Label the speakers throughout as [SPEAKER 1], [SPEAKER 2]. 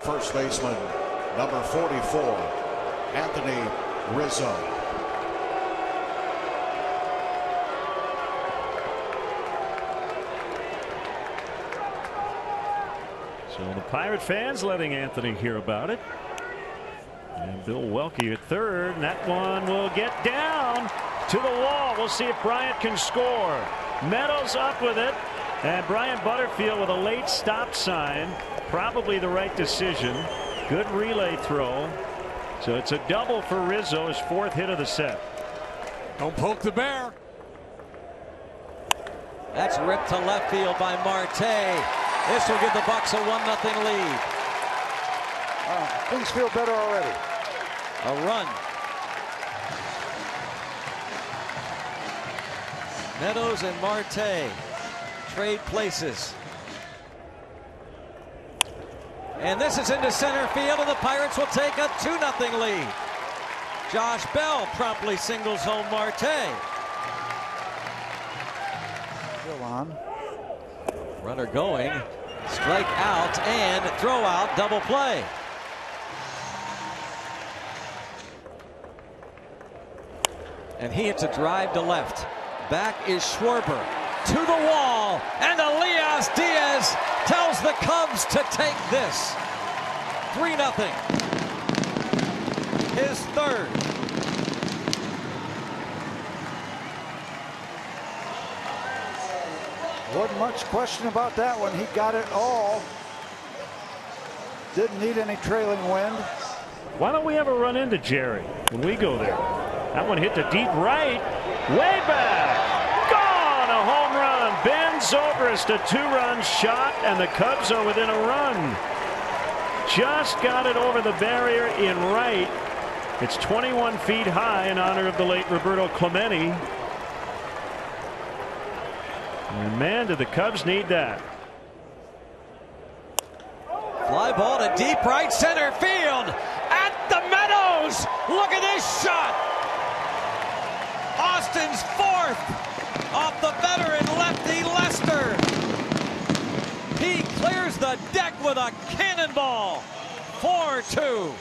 [SPEAKER 1] First baseman, number 44, Anthony Rizzo.
[SPEAKER 2] So the Pirate fans letting Anthony hear about it. And Bill Welke at third, and that one will get down to the wall. We'll see if Bryant can score. Meadows up with it, and Brian Butterfield with a late stop sign. Probably the right decision. Good relay throw. So it's a double for Rizzo, his fourth hit of the set.
[SPEAKER 3] Don't poke the bear.
[SPEAKER 4] That's ripped to left field by Marte. This will give the Bucs a 1-0 lead.
[SPEAKER 5] Uh, things feel better already.
[SPEAKER 4] A run. Meadows and Marte trade places. And this is into center field, and the Pirates will take a 2-0 lead. Josh Bell promptly singles home Marte.
[SPEAKER 5] Still on.
[SPEAKER 4] Runner going. Strike out and throw out double play. And he hits a drive to left. Back is Schwarber to the wall, and Elias Diaz tells the Cubs to take this. 3 0. His third.
[SPEAKER 5] Wasn't much question about that one. He got it all. Didn't need any trailing wind.
[SPEAKER 2] Why don't we ever run into Jerry when we go there? That one hit the deep right, way back. Gone! A home run. Ben Zobrist, a two-run shot, and the Cubs are within a run. Just got it over the barrier in right. It's 21 feet high in honor of the late Roberto Clemente. And man, do the Cubs need that.
[SPEAKER 4] Fly ball to deep right center field. At the Meadows. Look at this shot. Austin's fourth off the veteran lefty Lester. He clears the deck with a cannonball. 4-2.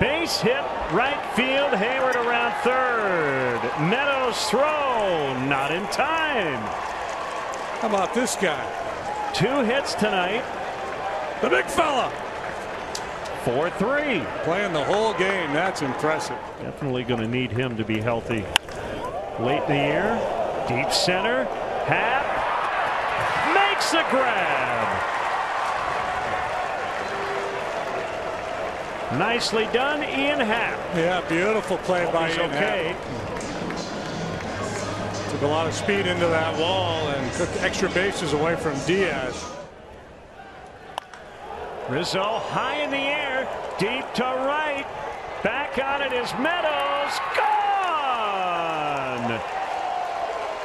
[SPEAKER 2] Base hit right field. Heyward around third. Meadows throw not in time.
[SPEAKER 3] How about this guy?
[SPEAKER 2] Two hits tonight.
[SPEAKER 3] The big fella.
[SPEAKER 2] 4-3.
[SPEAKER 3] Playing the whole game. That's impressive.
[SPEAKER 2] Definitely going to need him to be healthy. Late in the year. Deep center. Happ makes the grab. Nicely done, Ian Happ.
[SPEAKER 3] Yeah, beautiful play
[SPEAKER 2] Hope
[SPEAKER 3] by Ian
[SPEAKER 2] okay.
[SPEAKER 3] Happ. Took a lot of speed into that wall and took extra bases away from Diaz.
[SPEAKER 2] Rizzo high in the air, deep to right. Back on it is Meadows. Gone!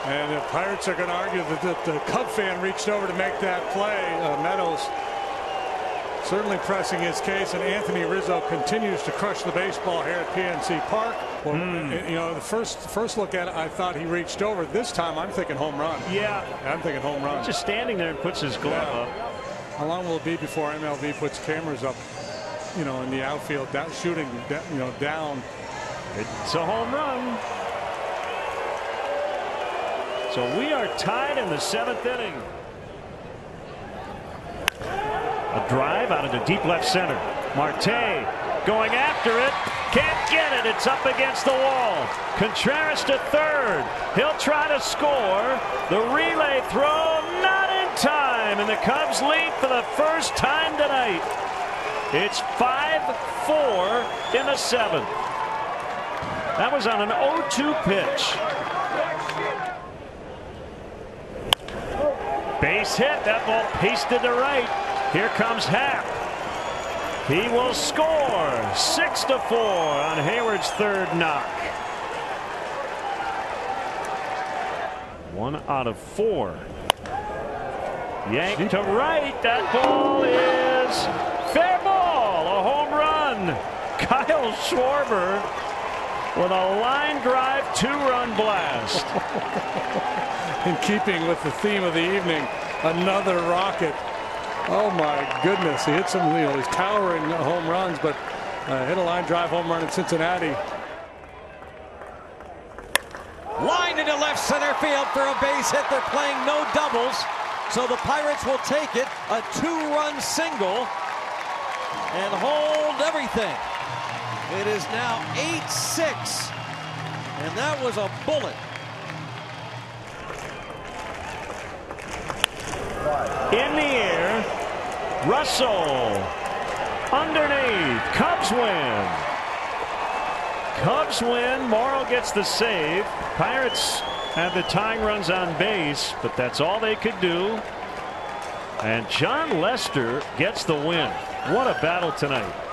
[SPEAKER 3] And the Pirates are going to argue that the, the Cub fan reached over to make that play. Uh, Meadows certainly pressing his case, and Anthony Rizzo continues to crush the baseball here at PNC Park. Well, You know, the first first look at it, I thought he reached over. This time, I'm thinking home run.
[SPEAKER 2] Yeah,
[SPEAKER 3] I'm thinking home run.
[SPEAKER 2] just standing there and puts his glove
[SPEAKER 3] Yeah.
[SPEAKER 2] up.
[SPEAKER 3] How long will it be before MLB puts cameras up, you know, in the outfield, down, shooting, da- you know, down?
[SPEAKER 2] It's a home run. So we are tied in the seventh inning. A drive out into deep left center. Marte going after it. Can't get it. It's up against the wall. Contreras to third. He'll try to score. The relay throw not in time. And the Cubs lead for the first time tonight. It's 5-4 in the seventh. That was on an 0-2 pitch. Base hit. That ball pasted to right. Here comes Happ. He will score. Six to four on Heyward's third knock. One out of four. Yank to right. That ball is fair ball. A home run. Kyle Schwarber with a line drive two-run blast.
[SPEAKER 3] In keeping with the theme of the evening, another rocket. Oh my goodness, he hit some, you know, these towering home runs, but uh, hit a line drive home run in Cincinnati.
[SPEAKER 4] Line into left center field for a base hit. They're playing no doubles. So the Pirates will take it. A two-run single. And hold everything. It is now 8-6. And that was a bullet.
[SPEAKER 2] In the air, Russell. Underneath, Cubs win. Cubs win. Morrow gets the save. Pirates have the tying runs on base, but that's all they could do. And Jon Lester gets the win. What a battle tonight.